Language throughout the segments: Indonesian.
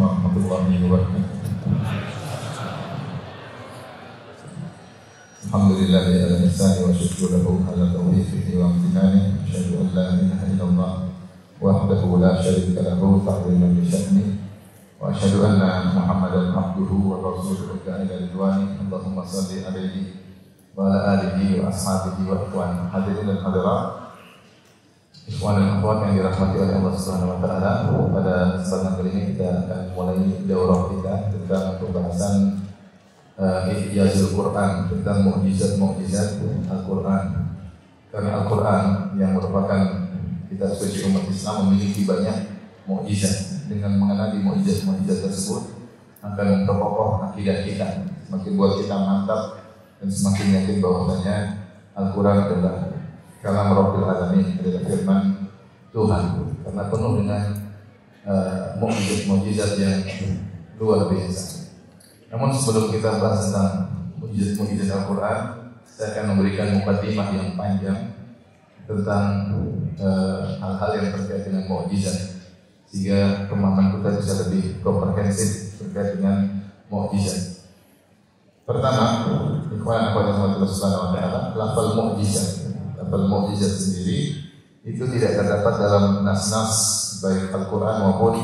Warahmatullahi wabarakatuh. Alhamdulillah ala ihsani wa syukru lahu ala tawfiqihi wa amtinani. Asyhadu an la ilaha illallah wahdahu la syarika lahu ta'ziman li sya'ni. Wa asyhadu anna Muhammadan abduhu wa rasuluhu ila ridwani. Allahumma salli alaihi wa ala alihi wa ashabihi wa ikhwan. Hadirin dan hadirat Ikhwan dan akhwat yang dirahmati oleh Allah Subhanahu wa taala, pada kesempatan kali ini kita akan mulai daurah kita tentang pembahasan uh, Ihyazul Quran tentang mukjizat-mukjizat Al-Quran. Karena Al-Quran yang merupakan kita sebagai umat Islam memiliki banyak mukjizat. Dengan mengenali mukjizat-mukjizat tersebut akan memperkokoh akidah kita, semakin buat kita mantap dan semakin yakin bahwasanya Al-Quran adalah kalam Rabbil Alamin adalah firman Tuhan karena penuh dengan uh, mukjizat-mukjizat yang luar biasa. Namun sebelum kita bahas tentang mukjizat-mukjizat Al-Quran, saya akan memberikan mukadimah yang panjang tentang hal-hal uh, yang terkait dengan mukjizat sehingga pemahaman kita bisa lebih komprehensif terkait dengan mukjizat. Pertama, ikhwan akhwat Allah Subhanahu wa taala, lafal mukjizat lafal mukjizat sendiri itu tidak terdapat dalam nas-nas baik Al-Quran maupun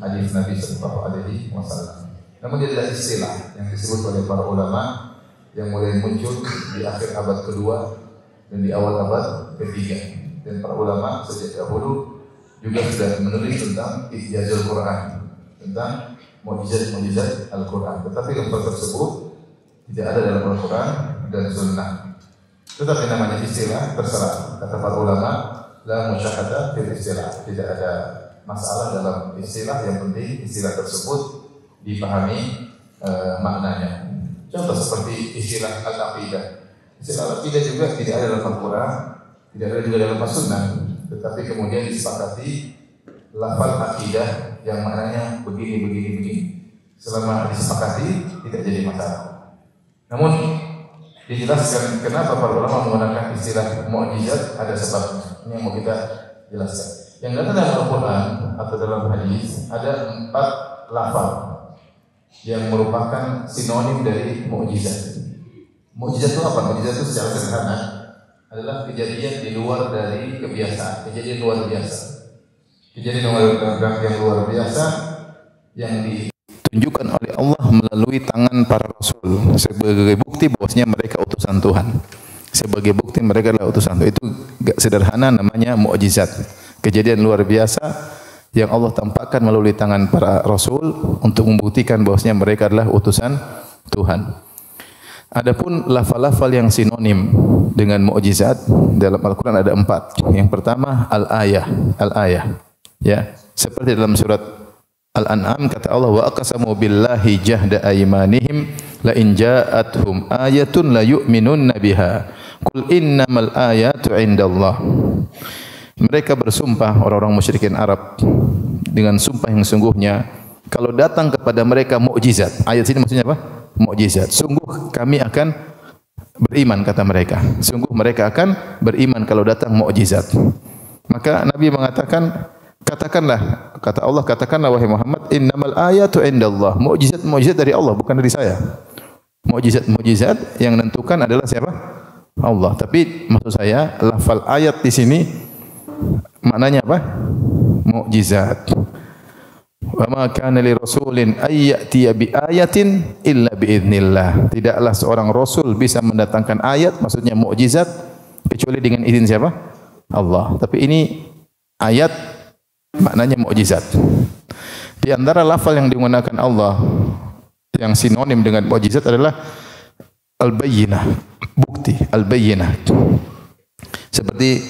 hadis Nabi Sallallahu Alaihi Wasallam. Namun dia adalah istilah yang disebut oleh para ulama yang mulai muncul di akhir abad kedua dan di awal abad ketiga. Dan para ulama sejak dahulu juga sudah menulis tentang ijazul Quran, tentang mukjizat-mukjizat Al-Quran. Tetapi lafal tersebut tidak ada dalam Al-Quran dan Sunnah. Tetapi namanya istilah terserah kata para ulama la musyahadah fil istilah tidak ada masalah dalam istilah yang penting istilah tersebut dipahami e, maknanya. Contoh seperti istilah al-aqidah. Istilah al-aqidah juga tidak ada dalam Al-Quran, tidak ada juga dalam As-Sunnah, tetapi kemudian disepakati lafal akidah yang maknanya begini begini begini. Selama disepakati tidak jadi masalah. Namun dijelaskan kenapa para ulama menggunakan istilah mukjizat ada sebab ini yang mau kita jelaskan. Yang datang dalam Al-Quran atau dalam hadis ada empat lafal yang merupakan sinonim dari mukjizat. Mukjizat itu apa? Mukjizat itu secara sederhana adalah kejadian di luar dari kebiasaan, kejadian luar biasa. Kejadian yang luar biasa yang di ditunjukkan oleh melalui tangan para rasul sebagai bukti bahwasanya mereka utusan Tuhan. Sebagai bukti mereka adalah utusan Tuhan. Itu sederhana namanya mukjizat. Kejadian luar biasa yang Allah tampakkan melalui tangan para rasul untuk membuktikan bahwasanya mereka adalah utusan Tuhan. Adapun lafal-lafal yang sinonim dengan mukjizat dalam Al-Quran ada empat. Yang pertama al-ayah, al-ayah. Ya, seperti dalam surat Al-An'am kata Allah wa aqsamu billahi jahda aymanihim la in ja'atuhum ayatun la yu'minunna biha. Qul innamal ayatu indallah. Mereka bersumpah orang-orang musyrikin Arab dengan sumpah yang sungguhnya kalau datang kepada mereka mukjizat. Ayat sini maksudnya apa? Mukjizat. Sungguh kami akan beriman kata mereka. Sungguh mereka akan beriman kalau datang mukjizat. Maka Nabi mengatakan Katakanlah, kata Allah, katakanlah wahai Muhammad, innamal ayatu indallah. Mukjizat-mukjizat dari Allah, bukan dari saya. Mukjizat-mukjizat yang menentukan adalah siapa? Allah. Tapi maksud saya, lafal ayat di sini maknanya apa? Mukjizat. Wa ma kana li rasulin ay ya'tiya bi ayatin illa bi idznillah. Tidaklah seorang rasul bisa mendatangkan ayat, maksudnya mukjizat kecuali dengan izin siapa? Allah. Tapi ini ayat maknanya mukjizat. Di antara lafal yang digunakan Allah yang sinonim dengan mukjizat adalah al-bayyinah, bukti, al-bayyinah. Seperti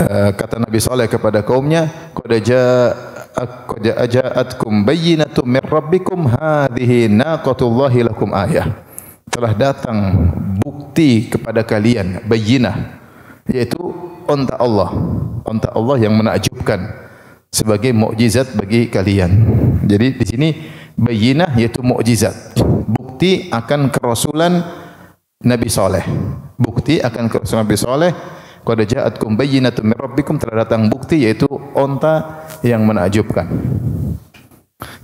uh, kata Nabi Saleh kepada kaumnya, qad qad ja'atkum bayyinatun min rabbikum hadhihi naqatullahi lakum ayah. Telah datang bukti kepada kalian, bayyinah, yaitu onta Allah, onta Allah yang menakjubkan sebagai mukjizat bagi kalian. Jadi di sini bayinah yaitu mukjizat. Bukti akan kerasulan Nabi Saleh. Bukti akan kerasulan Nabi Saleh qad ja'atkum bayyinatun min rabbikum telah datang bukti yaitu onta yang menakjubkan.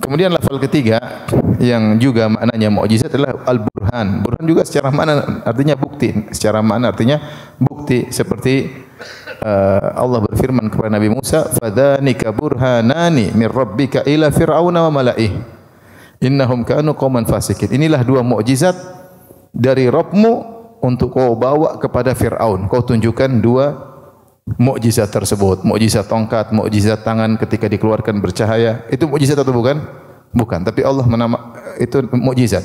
Kemudian lafal ketiga yang juga maknanya mukjizat adalah al-burhan. Burhan juga secara makna artinya bukti, secara makna artinya bukti seperti uh, Allah berfirman kepada Nabi Musa, "Fadzanika burhanani min rabbika ila fir'auna wa mala'ih. Innahum kanu qauman fasikin." Inilah dua mukjizat dari Rabbmu untuk kau bawa kepada Firaun. Kau tunjukkan dua mukjizat tersebut. Mukjizat tongkat, mukjizat tangan ketika dikeluarkan bercahaya. Itu mukjizat atau bukan? Bukan, tapi Allah menama itu mukjizat.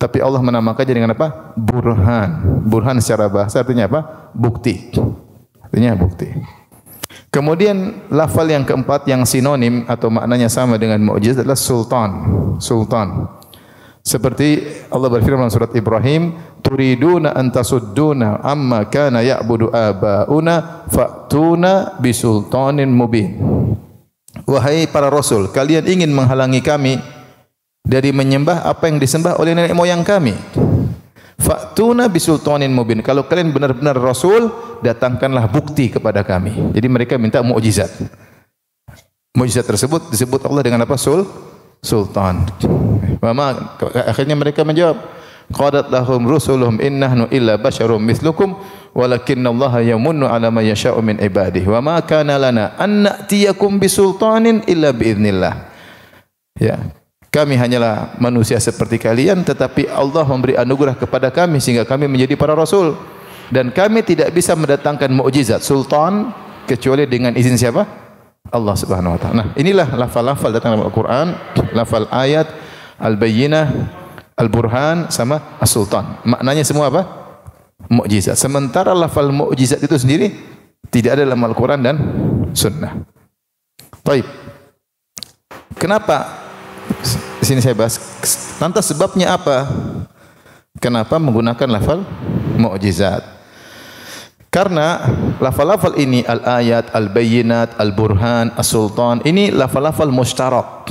Tapi Allah menamakannya dengan apa? Burhan. Burhan secara bahasa artinya apa? Bukti. Artinya bukti. Kemudian lafal yang keempat yang sinonim atau maknanya sama dengan mukjizat adalah sultan. Sultan. Seperti Allah berfirman dalam surat Ibrahim, "Turiduna an tasudduna amma kana ya'budu abauna fa'tuna bisultanin mubin." Wahai para rasul, kalian ingin menghalangi kami dari menyembah apa yang disembah oleh nenek moyang kami. Fa'tuna bisultanin mubin. Kalau kalian benar-benar rasul, datangkanlah bukti kepada kami. Jadi mereka minta mukjizat. Mukjizat tersebut disebut Allah dengan apa? Sul sultan. Mama akhirnya mereka menjawab, qadat lahum rusuluhum innahnu illa basyarum mithlukum walakinna Allah yamunnu ala ma yasha'u min ibadihi wa kana lana an na'tiyakum bisultanin illa biiznillah. Ya. Kami hanyalah manusia seperti kalian tetapi Allah memberi anugerah kepada kami sehingga kami menjadi para rasul dan kami tidak bisa mendatangkan mukjizat sultan kecuali dengan izin siapa? Allah Subhanahu wa taala. Nah, inilah lafal-lafal datang dalam Al-Qur'an, lafal ayat, al-bayyinah, al-burhan sama as-sultan. Maknanya semua apa? Mukjizat. Sementara lafal mukjizat itu sendiri tidak ada dalam Al-Qur'an dan sunnah. Baik. Kenapa di sini saya bahas lantas sebabnya apa? Kenapa menggunakan lafal mukjizat? Karena lafal-lafal ini al-ayat, al-bayyinat, al-burhan, as-sultan ini lafal-lafal mustarak.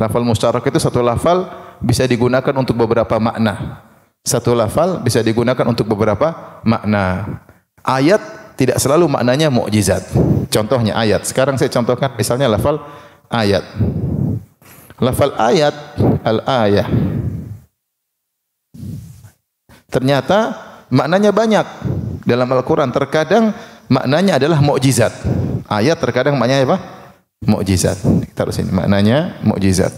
Lafal mustarak itu satu lafal bisa digunakan untuk beberapa makna. Satu lafal bisa digunakan untuk beberapa makna. Ayat tidak selalu maknanya mukjizat. Contohnya ayat. Sekarang saya contohkan misalnya lafal ayat. Lafal ayat al-ayah. Ternyata maknanya banyak dalam Al-Quran terkadang maknanya adalah mukjizat. Ayat terkadang maknanya apa? Mukjizat. Taruh sini maknanya mukjizat.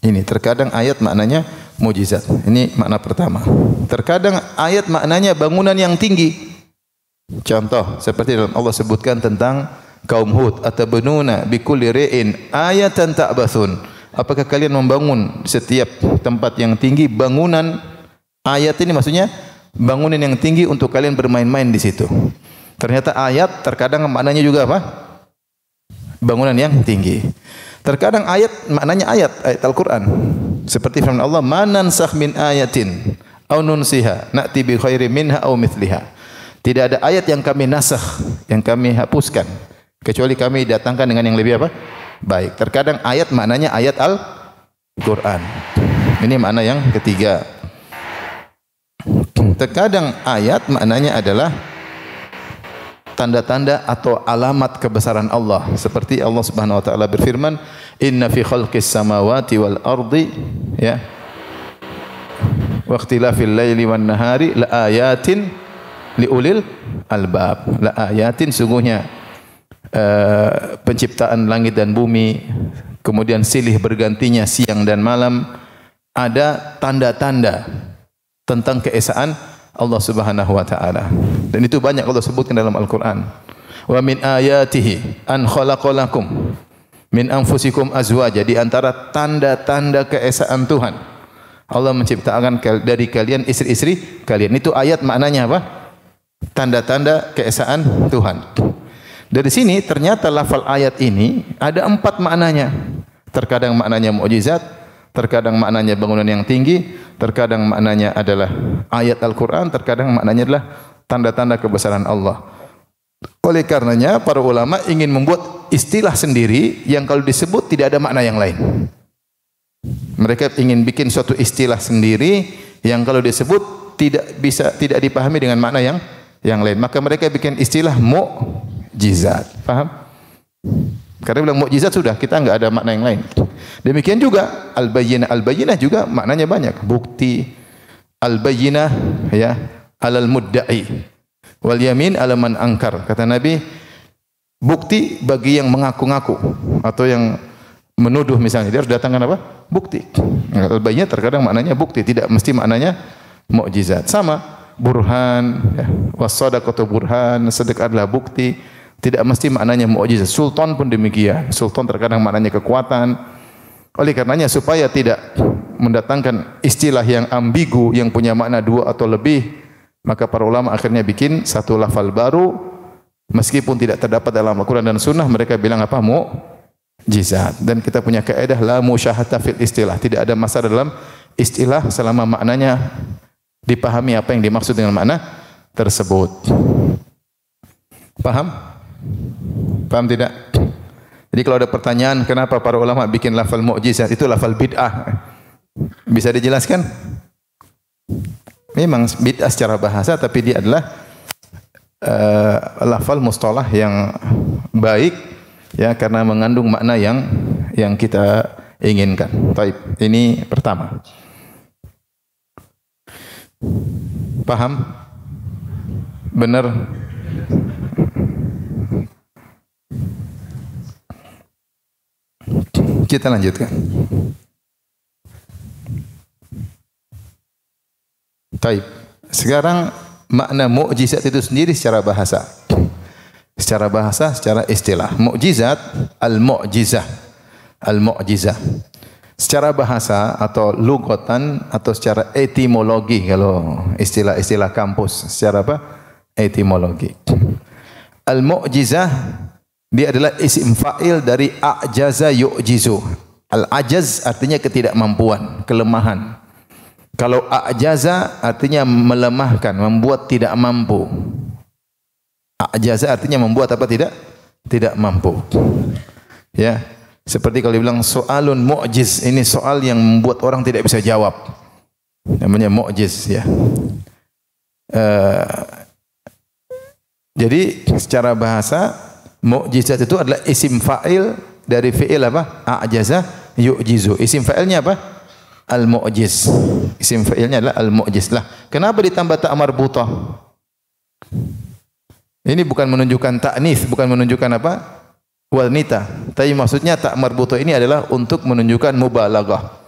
Ini terkadang ayat maknanya mukjizat. Ini makna pertama. Terkadang ayat maknanya bangunan yang tinggi. Contoh seperti dalam Allah sebutkan tentang kaum Hud atabenuna bikulli ri'in ayatan ta'bathun. Apakah kalian membangun setiap tempat yang tinggi bangunan ayat ini maksudnya bangunan yang tinggi untuk kalian bermain-main di situ. Ternyata ayat terkadang maknanya juga apa? Bangunan yang tinggi. Terkadang ayat maknanya ayat ayat Al-Qur'an. Seperti firman Allah, "Manan sah min ayatin aw nunsiha na'ti bi khairi minha aw mithliha." Tidak ada ayat yang kami nasakh, yang kami hapuskan kecuali kami datangkan dengan yang lebih apa? baik. Terkadang ayat maknanya ayat Al-Quran. Ini makna yang ketiga. Terkadang ayat maknanya adalah tanda-tanda atau alamat kebesaran Allah. Seperti Allah Subhanahu wa taala berfirman, "Inna fi khalqis samawati wal ardi" ya. Wa ikhtilafil laili wan nahari la ayatin liulil albab. La ayatin sungguhnya uh, penciptaan langit dan bumi, kemudian silih bergantinya siang dan malam, ada tanda-tanda tentang keesaan Allah Subhanahu wa taala. Dan itu banyak Allah sebutkan dalam Al-Qur'an. Wa min ayatihi an khalaqalakum min anfusikum azwaja di antara tanda-tanda keesaan Tuhan. Allah menciptakan dari kalian istri-istri kalian. Itu ayat maknanya apa? Tanda-tanda keesaan Tuhan. Dari sini ternyata lafal ayat ini ada empat maknanya. Terkadang maknanya mukjizat, terkadang maknanya bangunan yang tinggi, terkadang maknanya adalah ayat Al-Quran, terkadang maknanya adalah tanda-tanda kebesaran Allah. Oleh karenanya para ulama ingin membuat istilah sendiri yang kalau disebut tidak ada makna yang lain. Mereka ingin bikin suatu istilah sendiri yang kalau disebut tidak bisa tidak dipahami dengan makna yang yang lain. Maka mereka bikin istilah mukjizat. Paham? Karena bilang mukjizat sudah, kita enggak ada makna yang lain. Demikian juga al-bayyinah. Al-bayyinah juga maknanya banyak. Bukti al-bayyinah ya alal mudda'i wal yamin ala man angkar. Kata Nabi, bukti bagi yang mengaku-ngaku atau yang menuduh misalnya dia harus datangkan apa? Bukti. Al-bayyinah terkadang maknanya bukti, tidak mesti maknanya mukjizat. Sama burhan, ya. wasadaqatu burhan, sedekah adalah bukti. Tidak mesti maknanya mukjizat. Sultan pun demikian. Sultan terkadang maknanya kekuatan. Oleh karenanya supaya tidak mendatangkan istilah yang ambigu yang punya makna dua atau lebih, maka para ulama akhirnya bikin satu lafal baru meskipun tidak terdapat dalam Al-Qur'an dan Sunnah mereka bilang apa? Mukjizat. Dan kita punya kaidah la musyahata fil istilah. Tidak ada masalah dalam istilah selama maknanya dipahami apa yang dimaksud dengan makna tersebut. Paham? Paham tidak? Jadi kalau ada pertanyaan kenapa para ulama bikin lafal mukjizat itu lafal bid'ah. Bisa dijelaskan? Memang bid'ah secara bahasa tapi dia adalah uh, lafal mustalah yang baik ya karena mengandung makna yang yang kita inginkan. Baik, ini pertama. Paham? Benar? Kita lanjutkan. Taib. Sekarang makna mukjizat itu sendiri secara bahasa. Secara bahasa, secara istilah. Mukjizat al-mu'jizah. Al-mu'jizah. Secara bahasa atau lugatan atau secara etimologi kalau istilah-istilah kampus. Secara apa? Etimologi. Al-mu'jizah dia adalah isim fa'il dari a'jaza yu'jizu. Al-ajaz artinya ketidakmampuan, kelemahan. Kalau a'jaza artinya melemahkan, membuat tidak mampu. A'jaza artinya membuat apa tidak? Tidak mampu. Ya. Seperti kalau dibilang soalun mu'jiz, ini soal yang membuat orang tidak bisa jawab. Namanya mu'jiz ya. Uh, jadi secara bahasa Mukjizat itu adalah isim fa'il dari fi'il apa? A'jaza yu'jizu. Isim fa'ilnya apa? Al-mu'jiz. Isim fa'ilnya adalah al-mu'jiz. Lah, kenapa ditambah tak marbutah? Ini bukan menunjukkan taknis, bukan menunjukkan apa? Wanita. Tapi maksudnya tak marbutah ini adalah untuk menunjukkan mubalaghah.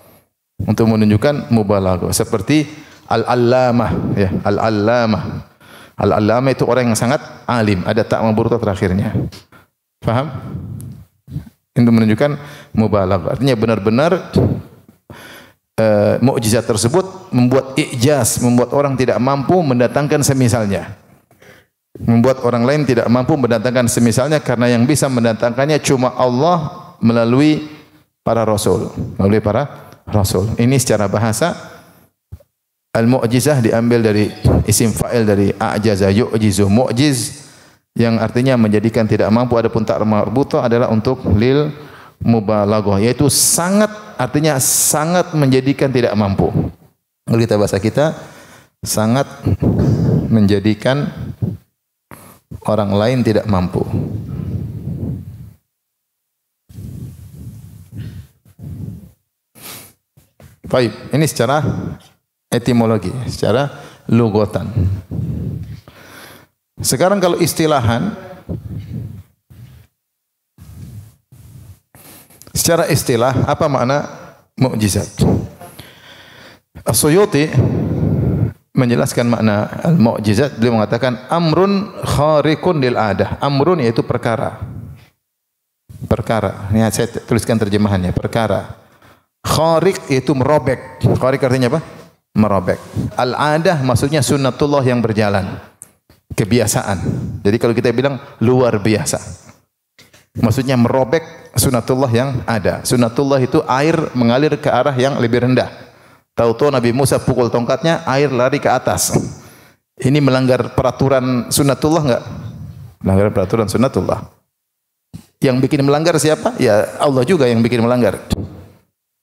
Untuk menunjukkan mubalaghah. Seperti al-allamah, ya, al-allamah. Al-allama itu orang yang sangat alim, ada tak maburta terakhirnya. Faham? Itu menunjukkan mubalagh. Artinya benar-benar uh, mukjizat tersebut membuat ijaz, membuat orang tidak mampu mendatangkan semisalnya. Membuat orang lain tidak mampu mendatangkan semisalnya karena yang bisa mendatangkannya cuma Allah melalui para rasul, melalui para rasul. Ini secara bahasa Al-mu'jizah diambil dari isim fa'il dari a'jaza yu'jizu mu'jiz yang artinya menjadikan tidak mampu adapun tak marbuta adalah untuk lil mubalaghah yaitu sangat artinya sangat menjadikan tidak mampu. Kalau kita bahasa kita sangat menjadikan orang lain tidak mampu. Baik, ini secara etimologi, secara lugotan. Sekarang kalau istilahan secara istilah apa makna mukjizat? As-Suyuti menjelaskan makna al-mu'jizat beliau mengatakan amrun khariqun lil adah. Amrun yaitu perkara. Perkara. Ini saya tuliskan terjemahannya, perkara. Khariq yaitu merobek. Khariq artinya apa? merobek. Al-adah maksudnya sunnatullah yang berjalan. Kebiasaan. Jadi kalau kita bilang luar biasa. Maksudnya merobek sunnatullah yang ada. Sunnatullah itu air mengalir ke arah yang lebih rendah. Tahu-tahu Nabi Musa pukul tongkatnya, air lari ke atas. Ini melanggar peraturan sunnatullah enggak? Melanggar peraturan sunnatullah. Yang bikin melanggar siapa? Ya Allah juga yang bikin melanggar.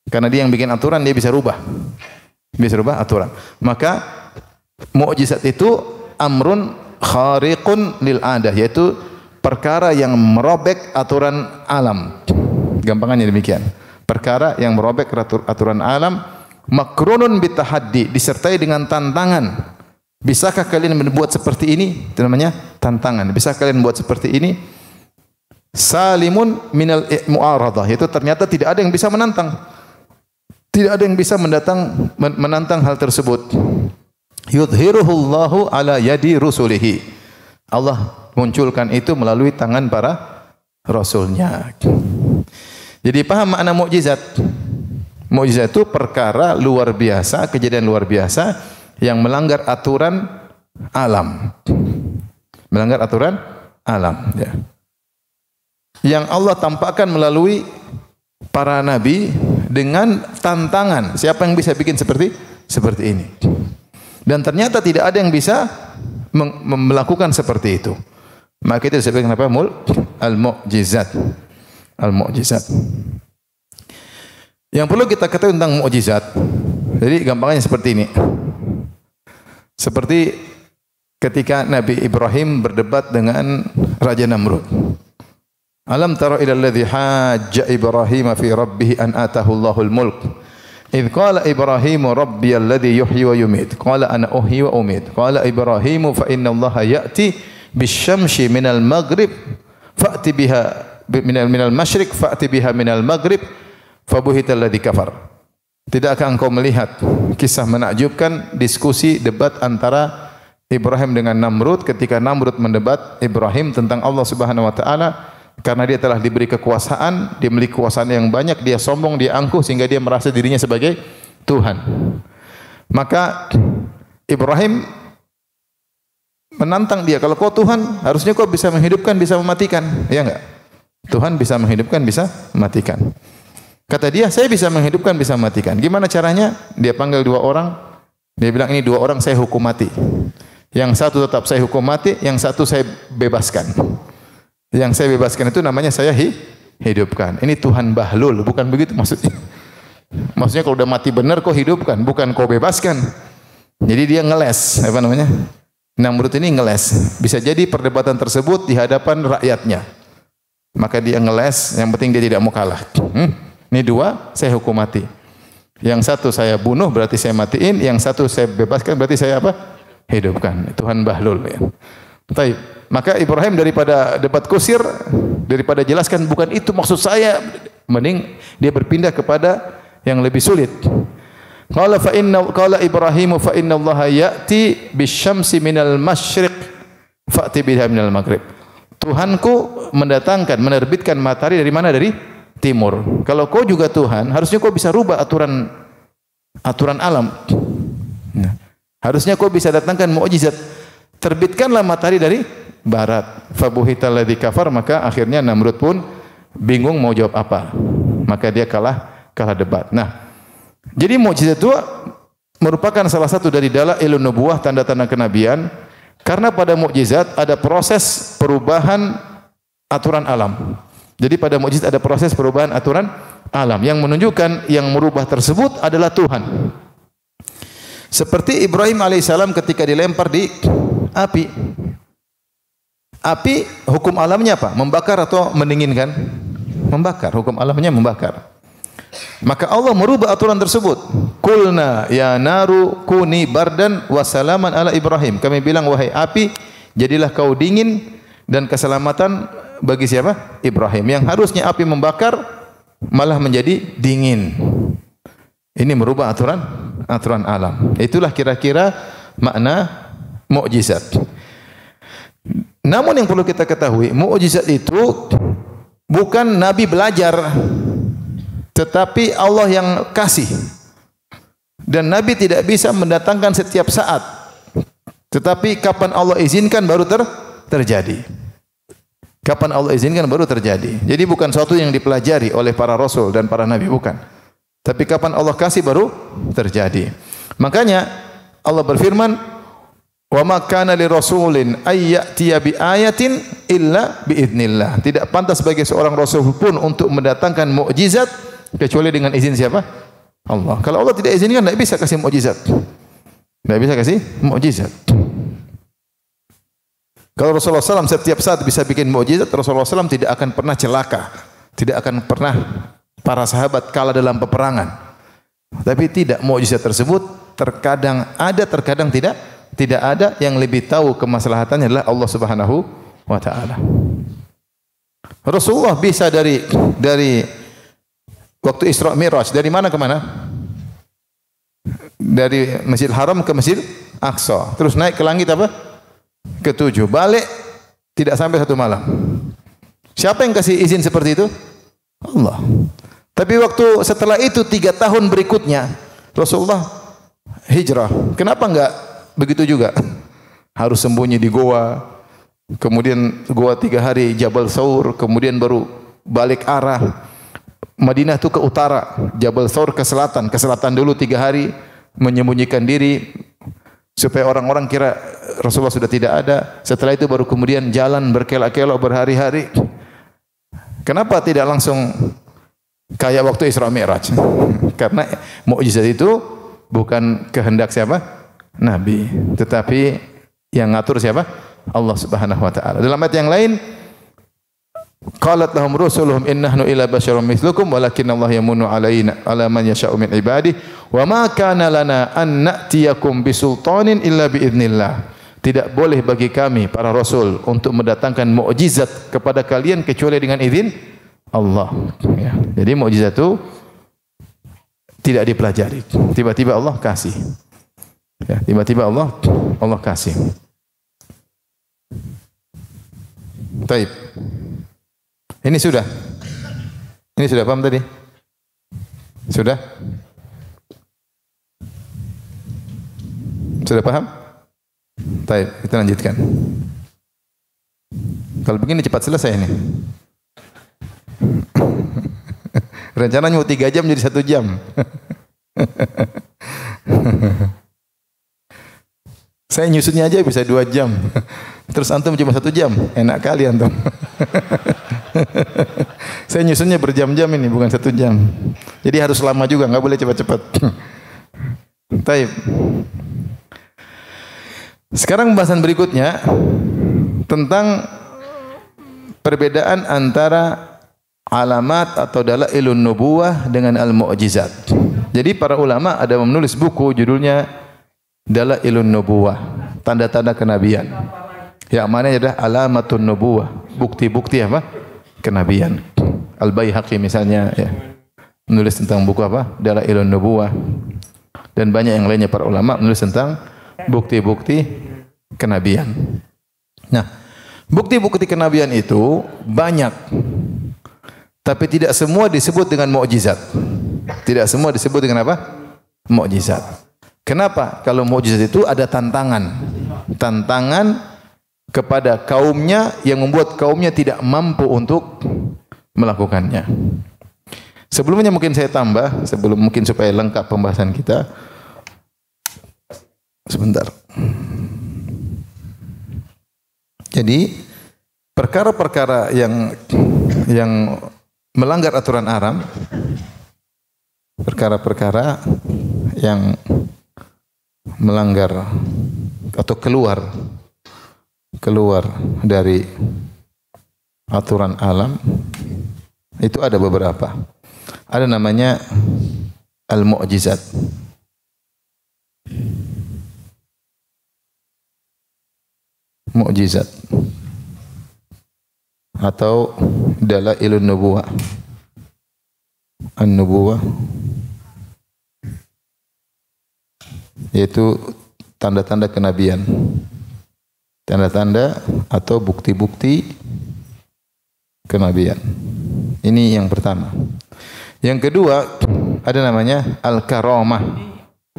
Karena dia yang bikin aturan, dia bisa rubah. Bisa rubah aturan. Maka mukjizat itu amrun khariqun lil adah yaitu perkara yang merobek aturan alam. Gampangannya demikian. Perkara yang merobek aturan alam makrunun bitahaddi disertai dengan tantangan. Bisakah kalian membuat seperti ini? Itu namanya tantangan. Bisa kalian buat seperti ini? Salimun minal mu'aradah. Itu ternyata tidak ada yang bisa menantang. Tidak ada yang bisa mendatang menantang hal tersebut. Yudhiruhullahu ala yadi rusulihi. Allah munculkan itu melalui tangan para rasulnya. Jadi paham makna mukjizat? Mukjizat itu perkara luar biasa, kejadian luar biasa yang melanggar aturan alam. Melanggar aturan alam, ya. Yang Allah tampakkan melalui para nabi dengan tantangan. Siapa yang bisa bikin seperti seperti ini? Dan ternyata tidak ada yang bisa melakukan seperti itu. Maka itu disebut kenapa mul al-mu'jizat. Al-mu'jizat. Yang perlu kita ketahui tentang mukjizat. Jadi gampangnya seperti ini. Seperti ketika Nabi Ibrahim berdebat dengan Raja Namrud. Alam tara ila alladhi hajja Ibrahim fi rabbih an atahu Allahul mulk. إذ قال إبراهيم ربي الذي يحيي ويميت قال أنا أحيي وأميت قال إبراهيم فإن الله يأتي بالشمس من المغرب فأتي بها من من المشرق فأتي بها من المغرب fabuhital ladzi kafar. Tidakkah engkau melihat kisah menakjubkan diskusi debat antara Ibrahim dengan Namrud ketika Namrud mendebat Ibrahim tentang Allah Subhanahu wa taala karena dia telah diberi kekuasaan, dia memiliki kekuasaan yang banyak, dia sombong, dia angkuh sehingga dia merasa dirinya sebagai Tuhan. Maka Ibrahim menantang dia, kalau kau Tuhan, harusnya kau bisa menghidupkan, bisa mematikan. Ya enggak? Tuhan bisa menghidupkan, bisa mematikan. Kata dia, saya bisa menghidupkan, bisa mematikan. Gimana caranya? Dia panggil dua orang. Dia bilang, ini dua orang saya hukum mati. Yang satu tetap saya hukum mati, yang satu saya bebaskan. Yang saya bebaskan itu namanya saya hi hidupkan. Ini Tuhan Bahlul, bukan begitu maksudnya. Maksudnya kalau udah mati benar kau hidupkan, bukan kau bebaskan. Jadi dia ngeles, apa namanya? Namrud ini ngeles. Bisa jadi perdebatan tersebut di hadapan rakyatnya. Maka dia ngeles, yang penting dia tidak mau kalah. Hmm? Ini dua saya hukum mati. Yang satu saya bunuh berarti saya matiin, yang satu saya bebaskan berarti saya apa? Hidupkan. Tuhan Bahlul ya. Baik. Maka Ibrahim daripada debat kusir, daripada jelaskan bukan itu maksud saya, mending dia berpindah kepada yang lebih sulit. Qala fa inna qala Ibrahim fa inna Allah ya'ti bisyamsi minal masyriq fa'ti biha minal maghrib. Tuhanku mendatangkan, menerbitkan matahari dari mana? Dari timur. Kalau kau juga Tuhan, harusnya kau bisa rubah aturan aturan alam. Nah, harusnya kau bisa datangkan mukjizat. Terbitkanlah matahari dari barat. Fabuhital ladzi kafar, maka akhirnya Namrud pun bingung mau jawab apa. Maka dia kalah kalah debat. Nah, jadi mukjizat itu merupakan salah satu dari ilmu nubuah tanda-tanda kenabian karena pada mukjizat ada proses perubahan aturan alam. Jadi pada mukjizat ada proses perubahan aturan alam yang menunjukkan yang merubah tersebut adalah Tuhan. Seperti Ibrahim alaihissalam ketika dilempar di api. Api hukum alamnya apa? Membakar atau mendinginkan? Membakar. Hukum alamnya membakar. Maka Allah merubah aturan tersebut. Kulna ya naru kuni bardan ala Ibrahim. Kami bilang wahai api, jadilah kau dingin dan keselamatan bagi siapa? Ibrahim. Yang harusnya api membakar malah menjadi dingin. Ini merubah aturan aturan alam. Itulah kira-kira makna mukjizat. Namun yang perlu kita ketahui, mukjizat itu bukan nabi belajar tetapi Allah yang kasih. Dan nabi tidak bisa mendatangkan setiap saat. Tetapi kapan Allah izinkan baru ter terjadi. Kapan Allah izinkan baru terjadi. Jadi bukan sesuatu yang dipelajari oleh para rasul dan para nabi bukan. Tapi kapan Allah kasih baru terjadi. Makanya Allah berfirman, "Wa ma kana li rasulin ay ya'tiya bi ayatin illa bi idznillah." Tidak pantas bagi seorang rasul pun untuk mendatangkan mukjizat kecuali dengan izin siapa? Allah. Kalau Allah tidak izinkan, tidak bisa kasih mukjizat. Tidak bisa kasih mukjizat. Kalau Rasulullah SAW setiap saat bisa bikin mukjizat, Rasulullah SAW tidak akan pernah celaka, tidak akan pernah para sahabat kalah dalam peperangan. Tapi tidak mukjizat tersebut terkadang ada, terkadang tidak. Tidak ada yang lebih tahu kemaslahatannya adalah Allah Subhanahu wa taala. Rasulullah bisa dari dari waktu Isra Mi'raj dari mana ke mana? Dari Masjid Haram ke Masjid Aqsa. Terus naik ke langit apa? Ketujuh. Balik tidak sampai satu malam. Siapa yang kasih izin seperti itu? Allah. Tapi waktu setelah itu tiga tahun berikutnya Rasulullah hijrah. Kenapa enggak begitu juga? Harus sembunyi di goa, kemudian goa tiga hari Jabal Saur, kemudian baru balik arah. Madinah itu ke utara, Jabal Saur ke selatan, ke selatan dulu tiga hari menyembunyikan diri supaya orang-orang kira Rasulullah sudah tidak ada. Setelah itu baru kemudian jalan berkelak-kelok berhari-hari. Kenapa tidak langsung Kayak waktu Isra Mi'raj. Karena mukjizat itu bukan kehendak siapa? Nabi, tetapi yang ngatur siapa? Allah Subhanahu wa taala. Dalam ayat yang lain Qalat lahum rusuluhum innahnu ila basyarum mithlukum walakin Allah yamunu alaina ala man yasha'u min ibadihi wa ma kana lana an na'tiyakum bisultanin illa biidznillah. Tidak boleh bagi kami para rasul untuk mendatangkan mukjizat kepada kalian kecuali dengan izin Allah. Ya. Jadi mukjizat itu tidak dipelajari. Tiba-tiba Allah kasih. Ya, tiba-tiba Allah Allah kasih. Taib. Ini sudah. Ini sudah paham tadi? Sudah? Sudah paham? Taib, kita lanjutkan. Kalau begini cepat selesai ini. Rencananya mau tiga jam jadi satu jam. Saya nyusunnya aja bisa dua jam. Terus antum cuma satu jam. Enak kali antum. Saya nyusunnya berjam-jam ini, bukan satu jam. Jadi harus lama juga, nggak boleh cepat-cepat. Taib. Sekarang pembahasan berikutnya tentang perbedaan antara alamat atau ilun nubuwah dengan al-mu'jizat. Jadi para ulama ada menulis buku judulnya ilun nubuwah, tanda-tanda kenabian. Yang mana adalah alamatun nubuwah, bukti-bukti apa? Kenabian. Al-Baihaqi misalnya ya. Menulis tentang buku apa? ilun nubuwah. Dan banyak yang lainnya para ulama menulis tentang bukti-bukti kenabian. Nah, bukti-bukti kenabian itu banyak tapi tidak semua disebut dengan mukjizat. Tidak semua disebut dengan apa? Mukjizat. Kenapa? Kalau mukjizat itu ada tantangan. Tantangan kepada kaumnya yang membuat kaumnya tidak mampu untuk melakukannya. Sebelumnya mungkin saya tambah, sebelum mungkin supaya lengkap pembahasan kita. Sebentar. Jadi perkara-perkara yang yang melanggar aturan aram perkara-perkara yang melanggar atau keluar keluar dari aturan alam itu ada beberapa. Ada namanya al-mu'jizat. Mu'jizat atau dalailun nubuwah. An-nubuwah. Yaitu tanda-tanda kenabian. Tanda-tanda atau bukti-bukti kenabian. Ini yang pertama. Yang kedua ada namanya al-karamah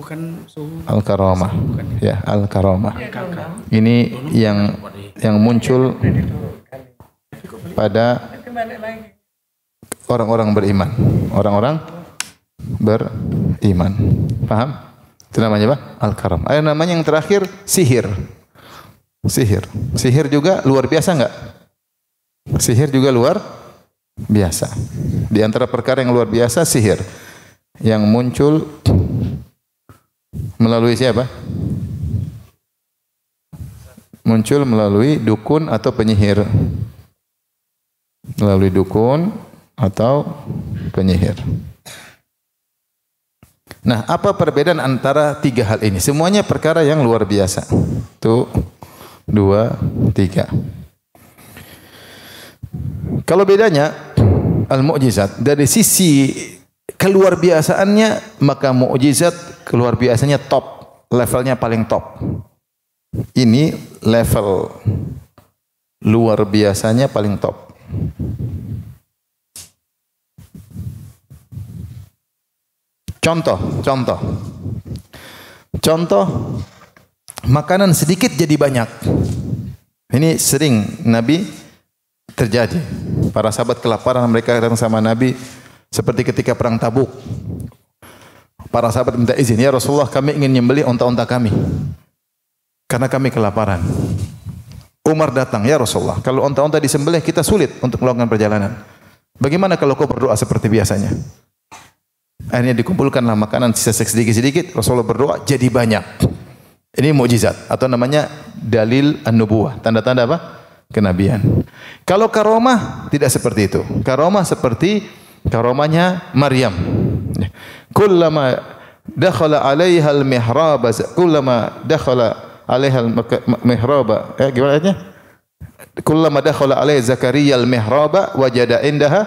bukan al-karamah ya al-karamah ini yang yang muncul pada orang-orang beriman. Orang-orang beriman. Paham? Itu namanya apa? Al-karam. Ada namanya yang terakhir sihir. Sihir. Sihir juga luar biasa enggak? Sihir juga luar biasa. Di antara perkara yang luar biasa sihir. yang muncul melalui siapa? Muncul melalui dukun atau penyihir. Melalui dukun atau penyihir. Nah, apa perbedaan antara tiga hal ini? Semuanya perkara yang luar biasa. Itu dua, tiga. Kalau bedanya al-mu'jizat dari sisi keluar biasaannya maka mukjizat keluar biasanya top, levelnya paling top. Ini level luar biasanya paling top. Contoh, contoh. Contoh makanan sedikit jadi banyak. Ini sering Nabi terjadi. Para sahabat kelaparan mereka datang sama Nabi, seperti ketika perang Tabuk. Para sahabat minta izin, "Ya Rasulullah, kami ingin menyembelih unta-unta kami." Karena kami kelaparan. Umar datang, "Ya Rasulullah, kalau unta-unta disembelih kita sulit untuk melakukan perjalanan. Bagaimana kalau kau berdoa seperti biasanya?" Akhirnya dikumpulkanlah makanan sisa sedikit-sedikit, Rasulullah berdoa jadi banyak. Ini mukjizat atau namanya dalil an-nubuwah, tanda-tanda apa? Kenabian. Kalau karomah tidak seperti itu. Karomah seperti karomahnya Maryam. Kullama dakhala 'alaiha al-mihrab, kullama dakhala 'alaiha al-mihrab, ya gimana ayatnya? Kullama dakhala 'alaiha Zakaria al-mihrab wajada indaha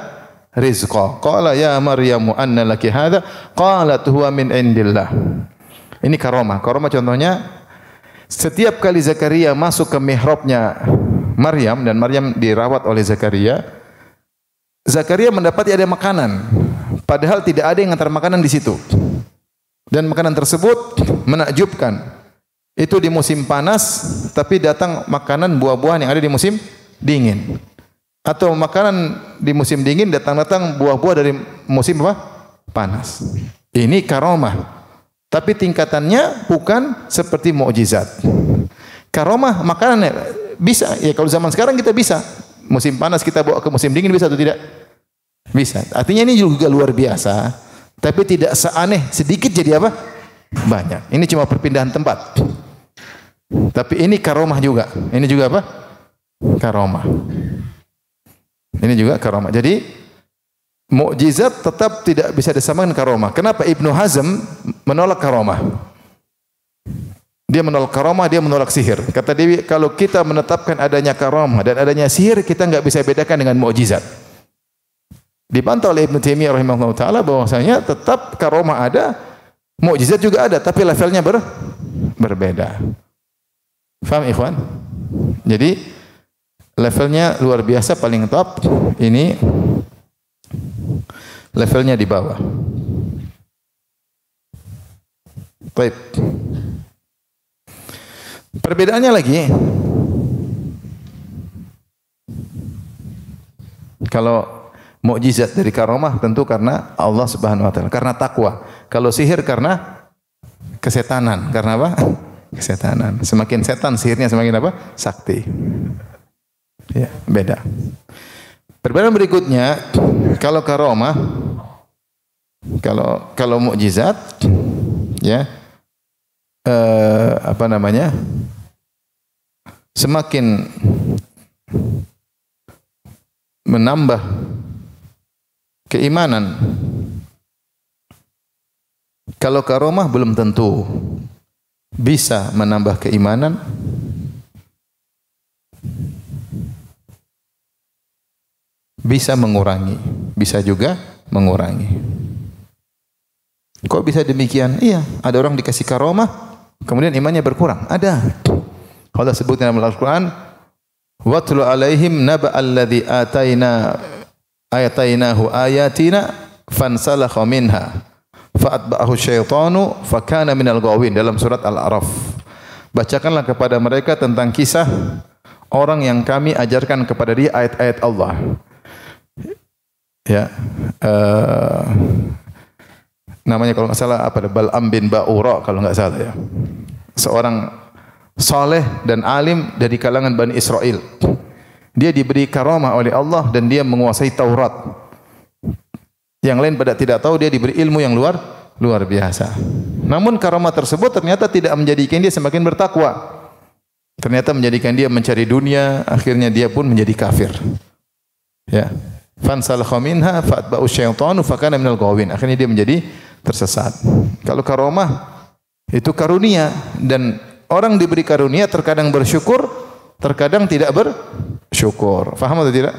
rizqa. Qala ya Maryam anna laki hadha? Qalat huwa min indillah. Ini karomah. Karomah contohnya setiap kali Zakaria masuk ke mihrabnya Maryam dan Maryam dirawat oleh Zakaria, Zakaria mendapati ada makanan, padahal tidak ada yang antar makanan di situ. Dan makanan tersebut menakjubkan. Itu di musim panas, tapi datang makanan buah-buahan yang ada di musim dingin. Atau makanan di musim dingin datang-datang buah-buah dari musim apa? Panas. Ini karomah. Tapi tingkatannya bukan seperti mukjizat. Karomah makanan bisa. Ya kalau zaman sekarang kita bisa. Musim panas kita bawa ke musim dingin bisa atau tidak? Bisa. Artinya ini juga luar biasa. Tapi tidak seaneh sedikit jadi apa? Banyak. Ini cuma perpindahan tempat. Tapi ini karomah juga. Ini juga apa? Karomah. Ini juga karomah. Jadi mukjizat tetap tidak bisa disamakan karomah. Kenapa Ibnu Hazm menolak karomah? Dia menolak karomah, dia menolak sihir. Kata dia, kalau kita menetapkan adanya karomah dan adanya sihir, kita nggak bisa bedakan dengan mukjizat. Dipantau oleh Ibnu Taimiyah rahimahullah taala bahwasanya tetap karomah ada, mukjizat juga ada, tapi levelnya ber, berbeda. Faham ikhwan? Jadi levelnya luar biasa paling top, ini levelnya di bawah. Baik. Perbedaannya lagi, kalau mukjizat dari karomah tentu karena Allah Subhanahu wa taala, karena takwa. Kalau sihir karena kesetanan, karena apa? Kesetanan. Semakin setan sihirnya semakin apa? Sakti. Ya, beda. Perbedaan berikutnya, kalau karomah kalau kalau mukjizat ya eh, apa namanya? Semakin menambah keimanan. Kalau karomah belum tentu bisa menambah keimanan. Bisa mengurangi, bisa juga mengurangi. Kok bisa demikian? Iya, ada orang dikasih karomah, kemudian imannya berkurang. Ada. Allah sebutkan dalam Al-Quran, Watlu alaihim naba alladhi ataina ayatainahu ayatina fansalakha minha fa'atba'ahu syaitanu fakana minal gawin dalam surat Al-A'raf. Bacakanlah kepada mereka tentang kisah orang yang kami ajarkan kepada dia ayat-ayat Allah. Ya, uh, namanya kalau nggak salah apa Bal'am bin Ba'ura kalau nggak salah ya. Seorang saleh dan alim dari kalangan Bani Israel. Dia diberi karamah oleh Allah dan dia menguasai Taurat. Yang lain pada tidak tahu dia diberi ilmu yang luar luar biasa. Namun karomah tersebut ternyata tidak menjadikan dia semakin bertakwa. Ternyata menjadikan dia mencari dunia, akhirnya dia pun menjadi kafir. Ya. Fansalakha minha fatba'u syaitanu fakana minal ghawin. Akhirnya dia menjadi tersesat. Kalau karomah itu karunia dan orang diberi karunia terkadang bersyukur, terkadang tidak bersyukur. Faham atau tidak?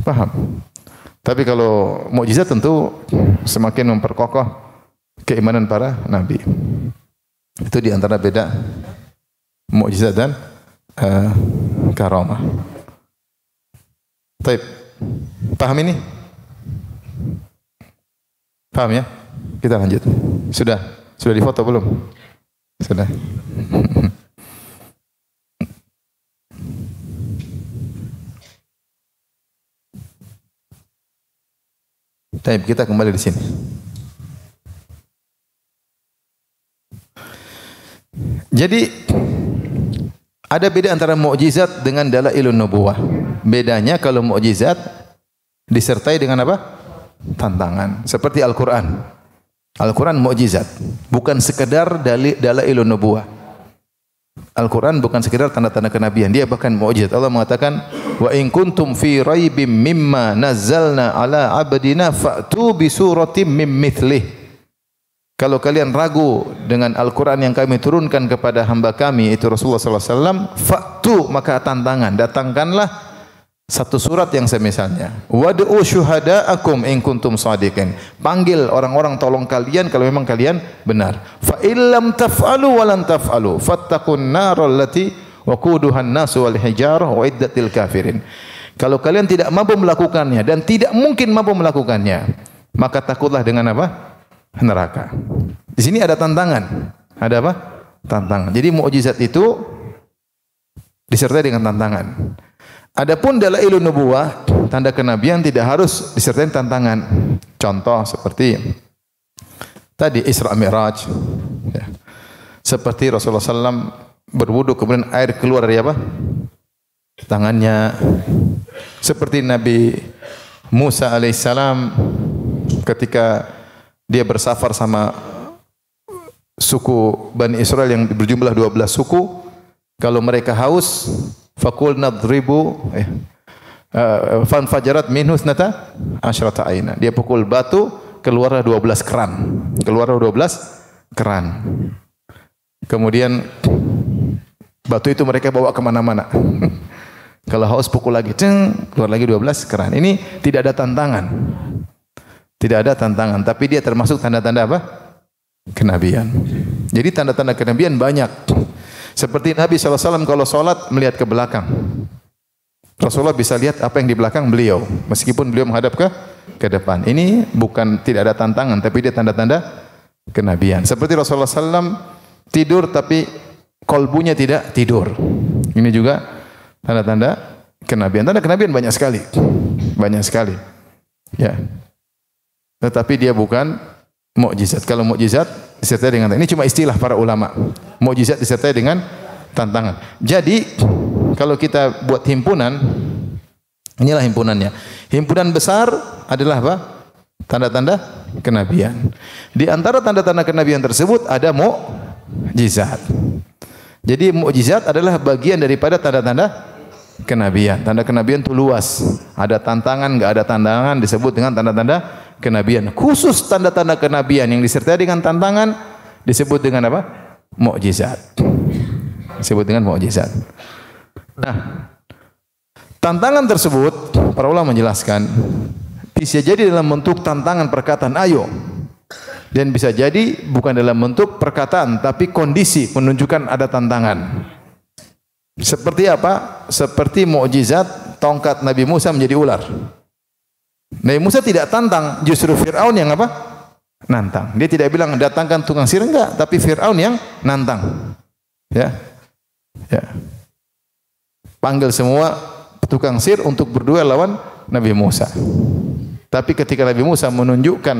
Paham. Tapi kalau mukjizat tentu semakin memperkokoh keimanan para nabi. Itu di antara beda mukjizat dan uh, karamah. Paham ini? Paham ya? Kita lanjut. Sudah? Sudah difoto belum? Sudah. Baik, kita kembali di sini. Jadi ada beda antara mukjizat dengan dalailun nubuwah. Bedanya kalau mukjizat disertai dengan apa? Tantangan. Seperti Al-Qur'an. Al-Qur'an mukjizat, bukan sekedar dalailun nubuwah. Al-Quran bukan sekedar tanda-tanda kenabian, dia bahkan mukjizat. Allah mengatakan, "Wa in kuntum fi raibim mimma nazzalna ala abdina fa'tu bi suratim mim mithlih." Kalau kalian ragu dengan Al-Quran yang kami turunkan kepada hamba kami, itu Rasulullah SAW, faktu maka tantangan, datangkanlah satu surat yang semisalnya. Wad'u syuhada'akum in kuntum sadiqin. Panggil orang-orang tolong kalian kalau memang kalian benar. Fa illam taf'alu wa lan taf'alu fattaqun nar allati waquduhan nasu wal hijarah wa iddatil kafirin. Kalau kalian tidak mampu melakukannya dan tidak mungkin mampu melakukannya, maka takutlah dengan apa? neraka. Di sini ada tantangan. Ada apa? Tantangan. Jadi mukjizat itu disertai dengan tantangan. Adapun dalailun nubuwah, tanda kenabian tidak harus disertai tantangan. Contoh seperti tadi Isra Mi'raj. Ya. Seperti Rasulullah SAW berwudu kemudian air keluar dari apa? Tangannya. Seperti Nabi Musa alaihissalam ketika dia bersafar sama suku Bani Israel yang berjumlah 12 suku. Kalau mereka haus, fakul nadribu eh, uh, fan fajarat minhu nata asyrata aina. Dia pukul batu, keluarlah 12 keran. Keluarlah 12 keran. Kemudian batu itu mereka bawa ke mana-mana. Kalau haus pukul lagi, ceng, keluar lagi 12 keran. Ini tidak ada tantangan. Tidak ada tantangan, tapi dia termasuk tanda-tanda apa? Kenabian. Jadi tanda-tanda kenabian banyak. Seperti Nabi SAW kalau sholat melihat ke belakang. Rasulullah bisa lihat apa yang di belakang beliau. Meskipun beliau menghadap ke ke depan. Ini bukan tidak ada tantangan, tapi dia tanda-tanda kenabian. Seperti Rasulullah SAW tidur tapi kolbunya tidak tidur. Ini juga tanda-tanda kenabian. Tanda kenabian banyak sekali. Banyak sekali. Ya tetapi dia bukan mukjizat. Kalau mukjizat disertai dengan ini cuma istilah para ulama. Mukjizat disertai dengan tantangan. Jadi kalau kita buat himpunan, inilah himpunannya. Himpunan besar adalah apa? Tanda-tanda kenabian. Di antara tanda-tanda kenabian tersebut ada mukjizat. Jadi mukjizat adalah bagian daripada tanda-tanda kenabian. Tanda kenabian itu luas. Ada tantangan, enggak ada tantangan disebut dengan tanda-tanda kenabian. Khusus tanda-tanda kenabian yang disertai dengan tantangan disebut dengan apa? Mukjizat. Disebut dengan mukjizat. Nah, tantangan tersebut para ulama menjelaskan bisa jadi dalam bentuk tantangan perkataan ayo dan bisa jadi bukan dalam bentuk perkataan tapi kondisi menunjukkan ada tantangan. Seperti apa? Seperti mukjizat tongkat Nabi Musa menjadi ular. Nabi Musa tidak tantang, justru Fir'aun yang apa? Nantang. Dia tidak bilang datangkan tukang sihir enggak, tapi Fir'aun yang nantang. Ya. Ya. Panggil semua tukang sihir untuk berdua lawan Nabi Musa. Tapi ketika Nabi Musa menunjukkan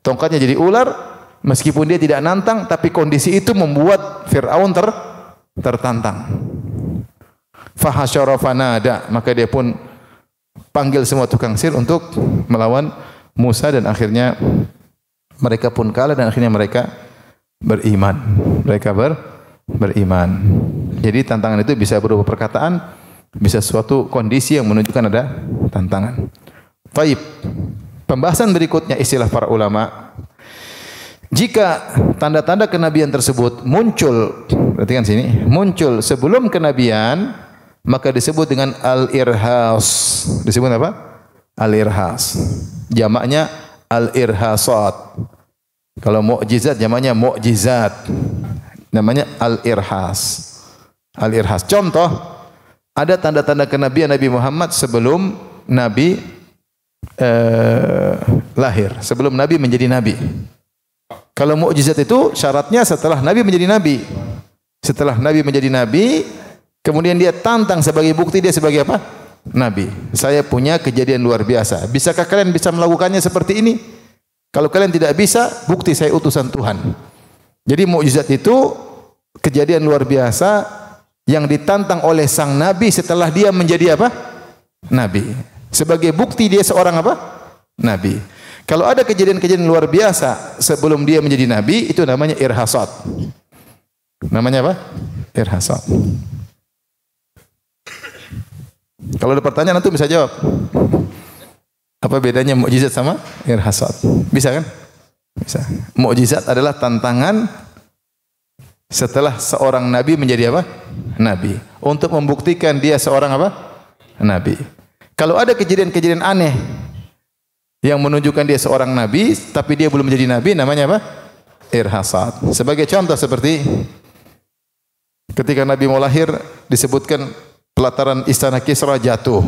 tongkatnya jadi ular, meskipun dia tidak nantang, tapi kondisi itu membuat Fir'aun ter tertantang. Fahasyara fanada, maka dia pun panggil semua tukang sihir untuk melawan Musa dan akhirnya mereka pun kalah dan akhirnya mereka beriman. Mereka ber beriman. Jadi tantangan itu bisa berupa perkataan, bisa suatu kondisi yang menunjukkan ada tantangan. Taib. Pembahasan berikutnya istilah para ulama. Jika tanda-tanda kenabian tersebut muncul, perhatikan sini, muncul sebelum kenabian, maka disebut dengan al-irhas. Disebut apa? Al-irhas. Jamaknya al-irhasat. Kalau mukjizat jamaknya mukjizat. Namanya al-irhas. Al-irhas. Contoh, ada tanda-tanda kenabian Nabi Muhammad sebelum Nabi eh, lahir, sebelum Nabi menjadi Nabi. Kalau mukjizat itu syaratnya setelah Nabi menjadi Nabi. Setelah Nabi menjadi Nabi, kemudian dia tantang sebagai bukti dia sebagai apa? Nabi. Saya punya kejadian luar biasa. Bisakah kalian bisa melakukannya seperti ini? Kalau kalian tidak bisa, bukti saya utusan Tuhan. Jadi mukjizat itu kejadian luar biasa yang ditantang oleh sang nabi setelah dia menjadi apa? Nabi. Sebagai bukti dia seorang apa? Nabi. Kalau ada kejadian-kejadian luar biasa sebelum dia menjadi nabi, itu namanya irhasat. Namanya apa? Irhasat. Kalau ada pertanyaan nanti bisa jawab. Apa bedanya mukjizat sama irhasat? Bisa kan? Bisa. Mukjizat adalah tantangan setelah seorang nabi menjadi apa? Nabi. Untuk membuktikan dia seorang apa? Nabi. Kalau ada kejadian-kejadian aneh yang menunjukkan dia seorang nabi tapi dia belum menjadi nabi namanya apa? Irhasat. Sebagai contoh seperti ketika Nabi mau lahir disebutkan pelataran istana Kisra jatuh.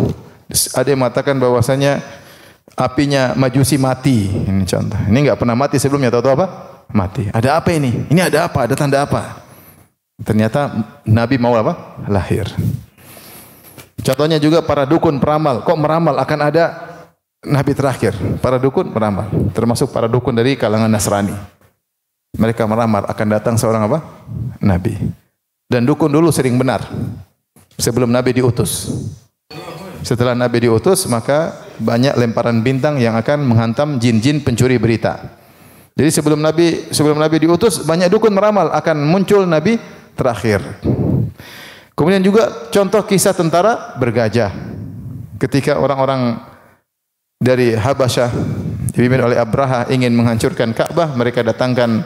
Ada yang mengatakan bahwasanya apinya majusi mati. Ini contoh. Ini enggak pernah mati sebelumnya tahu-tahu apa? Mati. Ada apa ini? Ini ada apa? Ada tanda apa? Ternyata Nabi mau apa? Lahir. Contohnya juga para dukun peramal. Kok meramal akan ada nabi terakhir. Para dukun meramal, termasuk para dukun dari kalangan Nasrani. Mereka meramal akan datang seorang apa? Nabi. Dan dukun dulu sering benar. Sebelum Nabi diutus. Setelah Nabi diutus, maka banyak lemparan bintang yang akan menghantam jin-jin pencuri berita. Jadi sebelum Nabi sebelum Nabi diutus, banyak dukun meramal akan muncul Nabi terakhir. Kemudian juga contoh kisah tentara bergajah. Ketika orang-orang dari Habasyah dipimpin oleh Abraha ingin menghancurkan Ka'bah, mereka datangkan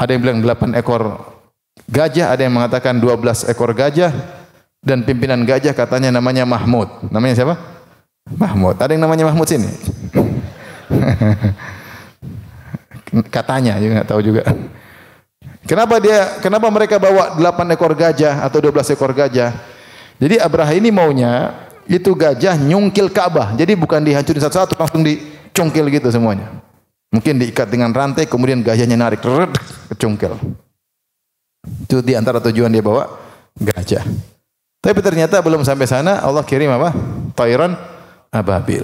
ada yang bilang 8 ekor gajah, ada yang mengatakan 12 ekor gajah dan pimpinan gajah katanya namanya Mahmud. Namanya siapa? Mahmud. Ada yang namanya Mahmud sini? katanya, juga enggak tahu juga. Kenapa dia kenapa mereka bawa 8 ekor gajah atau 12 ekor gajah? Jadi Abraha ini maunya itu gajah nyungkil Ka'bah. Jadi bukan dihancurin satu-satu langsung dicungkil gitu semuanya. Mungkin diikat dengan rantai kemudian gajahnya narik kecungkil. Itu di antara tujuan dia bawa gajah. Tapi ternyata belum sampai sana Allah kirim apa? Tairan ababil.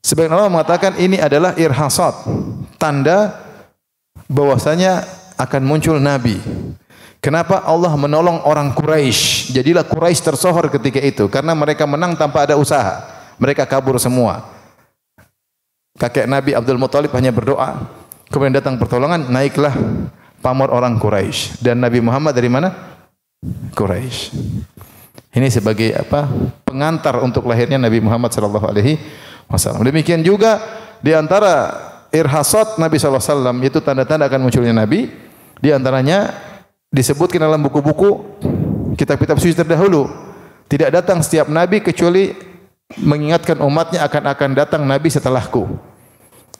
Sebagian Allah mengatakan ini adalah irhasat, tanda bahwasanya akan muncul nabi. Kenapa Allah menolong orang Quraisy? Jadilah Quraisy tersohor ketika itu karena mereka menang tanpa ada usaha. Mereka kabur semua. Kakek Nabi Abdul Muthalib hanya berdoa, kemudian datang pertolongan, naiklah pamor orang Quraisy. Dan Nabi Muhammad dari mana? Quraisy. Ini sebagai apa? Pengantar untuk lahirnya Nabi Muhammad sallallahu alaihi wasallam. Demikian juga di antara irhasat Nabi sallallahu alaihi wasallam itu tanda-tanda akan munculnya Nabi, di antaranya disebutkan dalam buku-buku kitab-kitab suci terdahulu. Tidak datang setiap nabi kecuali mengingatkan umatnya akan akan datang nabi setelahku.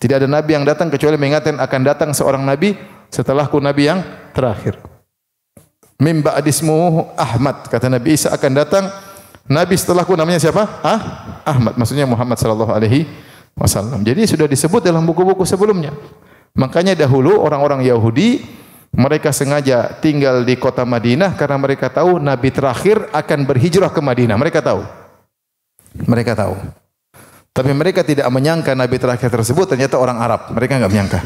Tidak ada nabi yang datang kecuali mengingatkan akan datang seorang nabi setelahku nabi yang terakhir. Mim ba'dismu Ahmad kata Nabi Isa akan datang nabi setelahku namanya siapa? Ah? Ahmad maksudnya Muhammad sallallahu alaihi wasallam. Jadi sudah disebut dalam buku-buku sebelumnya. Makanya dahulu orang-orang Yahudi mereka sengaja tinggal di kota Madinah karena mereka tahu Nabi terakhir akan berhijrah ke Madinah. Mereka tahu. Mereka tahu. Tapi mereka tidak menyangka Nabi terakhir tersebut ternyata orang Arab. Mereka enggak menyangka.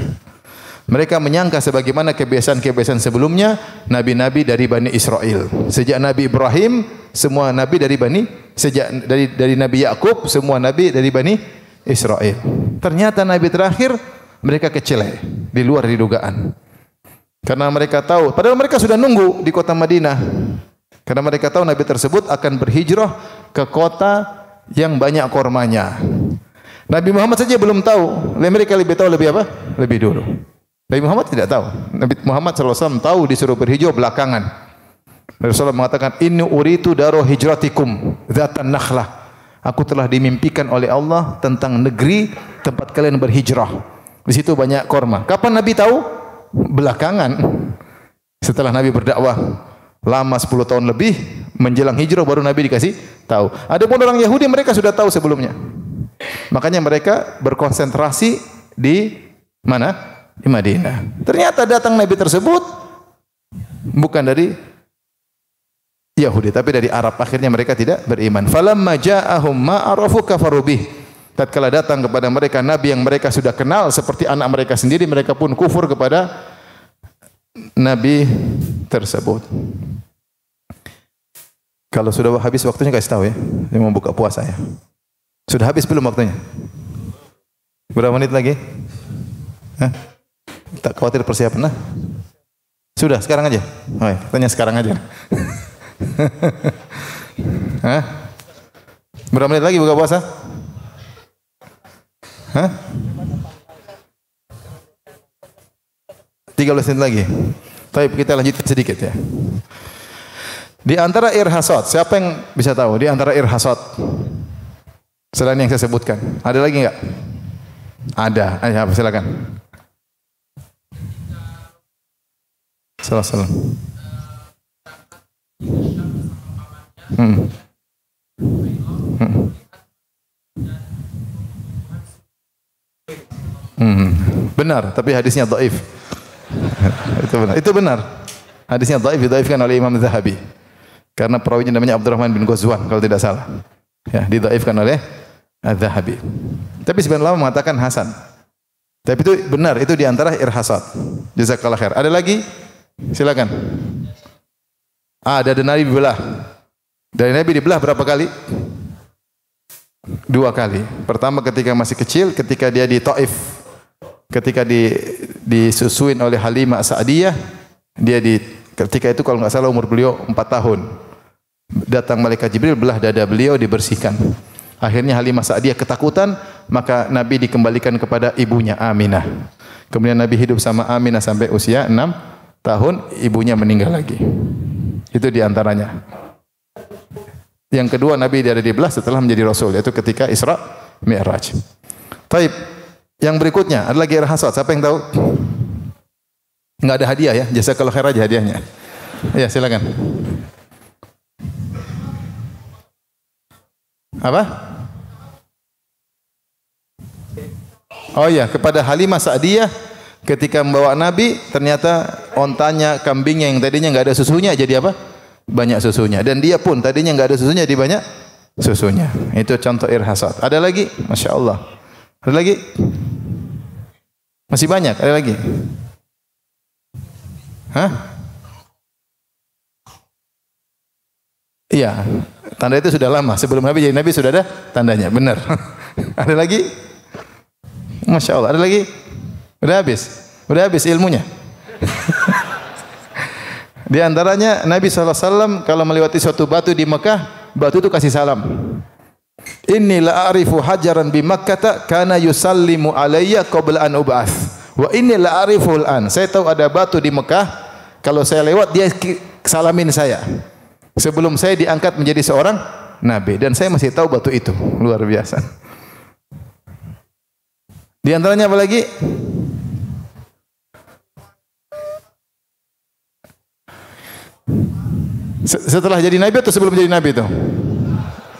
Mereka menyangka sebagaimana kebiasaan-kebiasaan sebelumnya nabi-nabi dari Bani Israel. Sejak Nabi Ibrahim, semua nabi dari Bani sejak dari dari Nabi Yakub, semua nabi dari Bani Israel. Ternyata nabi terakhir mereka kecele di luar didugaan. Karena mereka tahu, padahal mereka sudah nunggu di kota Madinah. Karena mereka tahu nabi tersebut akan berhijrah ke kota yang banyak kormanya. Nabi Muhammad saja belum tahu, mereka lebih tahu lebih apa? Lebih dulu. Nabi Muhammad tidak tahu. Nabi Muhammad SAW tahu disuruh berhijrah belakangan. Nabi SAW mengatakan, Inni uritu daro hijratikum, zatan nakhlah. Aku telah dimimpikan oleh Allah tentang negeri tempat kalian berhijrah. Di situ banyak korma. Kapan Nabi tahu? Belakangan. Setelah Nabi berdakwah lama 10 tahun lebih menjelang hijrah baru Nabi dikasih tahu. Ada pun orang Yahudi mereka sudah tahu sebelumnya. Makanya mereka berkonsentrasi di mana? Di Madinah. Ternyata datang Nabi tersebut bukan dari Yahudi tapi dari Arab. Akhirnya mereka tidak beriman. Falamma ja'ahum ma arafu kafaru bih. Tatkala datang kepada mereka nabi yang mereka sudah kenal seperti anak mereka sendiri mereka pun kufur kepada nabi tersebut. Kalau sudah habis waktunya kasih tahu ya. Saya mau buka puasa ya. Sudah habis belum waktunya? Berapa menit lagi? Hah? Tak khawatir persiapan nah sudah sekarang aja ya. tanya sekarang aja Hah? Berapa menit lagi buka puasa? Hah? 13 menit lagi. Tapi kita lanjutkan sedikit ya. Di antara irhasot, siapa yang bisa tahu? Di antara irhasot, selain yang saya sebutkan, ada lagi enggak? Ada. Ayo, silakan. Salam salam. Hmm. Hmm. Benar, tapi hadisnya dhaif. itu benar. Itu benar. Hadisnya dhaif didhaifkan oleh Imam Zahabi. Karena perawinya namanya Abdurrahman bin Ghazwan kalau tidak salah. Ya, didhaifkan oleh Az-Zahabi. Tapi ulama mengatakan hasan. Tapi itu benar, itu di antara irhasat. Jazakallah khair. Ada lagi? Silakan. Ah, ada Nabi belah. Dari Nabi dibelah berapa kali? Dua kali. Pertama ketika masih kecil, ketika dia di Taif. Ketika di disusuin oleh Halimah Sa'diyah, dia di ketika itu kalau nggak salah umur beliau empat tahun. Datang malaikat Jibril belah dada beliau dibersihkan. Akhirnya Halimah Sa'diyah ketakutan, maka Nabi dikembalikan kepada ibunya Aminah. Kemudian Nabi hidup sama Aminah sampai usia enam tahun, ibunya meninggal lagi. Itu di antaranya. Yang kedua Nabi dari dibelah setelah menjadi Rasul yaitu ketika Isra Mi'raj. Taib. Yang berikutnya ada lagi rahasat. Siapa yang tahu? Enggak ada hadiah ya. Jasa kalau khair aja hadiahnya. Ya, silakan. Apa? Oh iya, kepada Halimah Sa'diyah ketika membawa Nabi ternyata ontanya, kambingnya yang tadinya enggak ada susunya jadi apa? banyak susunya dan dia pun tadinya enggak ada susunya di banyak susunya. Itu contoh irhasat. Ada lagi? Masya Allah. Ada lagi? Masih banyak. Ada lagi? Hah? Iya. Tanda itu sudah lama. Sebelum Nabi jadi Nabi sudah ada tandanya. Benar. ada lagi? Masya Allah. Ada lagi? Udah habis? Udah habis ilmunya? Di antaranya Nabi SAW kalau melewati suatu batu di Mekah, batu itu kasih salam. Inni la arifu hajaran bi Makkah kana yusallimu alayya qabla an ub'ats. Wa inni la an. Saya tahu ada batu di Mekah, kalau saya lewat dia salamin saya. Sebelum saya diangkat menjadi seorang nabi dan saya masih tahu batu itu. Luar biasa. Di antaranya apa lagi? Setelah jadi nabi atau sebelum jadi nabi itu?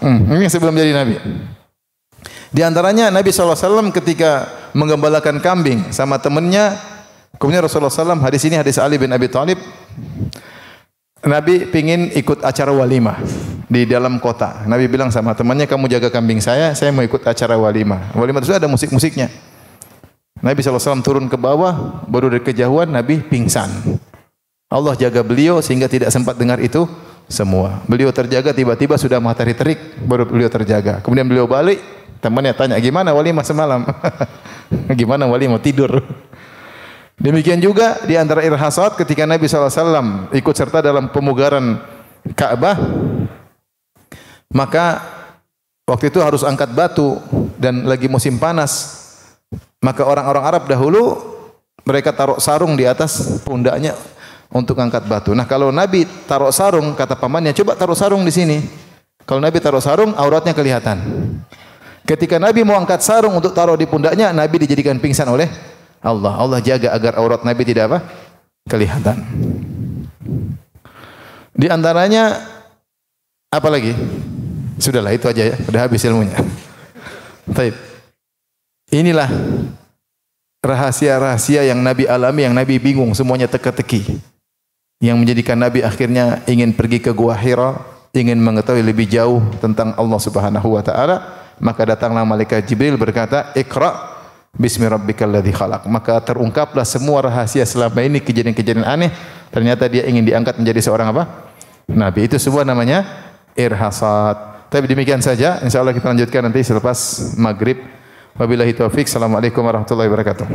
Hmm, ini sebelum jadi nabi. Di antaranya Nabi SAW ketika menggembalakan kambing sama temannya, kemudian Rasulullah SAW hadis ini hadis Ali bin Abi Thalib, Nabi pingin ikut acara walimah di dalam kota. Nabi bilang sama temannya, kamu jaga kambing saya, saya mau ikut acara walimah. Walimah itu ada musik-musiknya. Nabi SAW turun ke bawah, baru dari kejauhan Nabi pingsan. Allah jaga beliau sehingga tidak sempat dengar itu semua. Beliau terjaga tiba-tiba sudah matahari terik baru beliau terjaga. Kemudian beliau balik Temannya tanya, "Gimana walimah semalam?" Gimana walimah tidur? Demikian juga di antara irhasat ketika Nabi SAW ikut serta dalam pemugaran Ka'bah, maka waktu itu harus angkat batu dan lagi musim panas. Maka orang-orang Arab dahulu mereka taruh sarung di atas pundaknya untuk angkat batu. Nah, kalau Nabi taruh sarung, kata pamannya, coba taruh sarung di sini. Kalau Nabi taruh sarung, auratnya kelihatan. Ketika Nabi mau angkat sarung untuk taruh di pundaknya, Nabi dijadikan pingsan oleh Allah. Allah jaga agar aurat Nabi tidak apa? Kelihatan. Di antaranya apa lagi? Sudahlah itu aja ya, sudah habis ilmunya. Baik. Inilah rahasia-rahasia yang Nabi alami, yang Nabi bingung, semuanya teka-teki. Yang menjadikan Nabi akhirnya ingin pergi ke Gua Hira, ingin mengetahui lebih jauh tentang Allah Subhanahu wa taala, maka datanglah malaikat Jibril berkata, "Iqra Bismi rabbikal ladzi khalaq. Maka terungkaplah semua rahasia selama ini kejadian-kejadian aneh. Ternyata dia ingin diangkat menjadi seorang apa? Nabi. Itu sebuah namanya irhasat. Tapi demikian saja. Insyaallah kita lanjutkan nanti selepas maghrib. Wabillahi taufik. Assalamualaikum warahmatullahi wabarakatuh.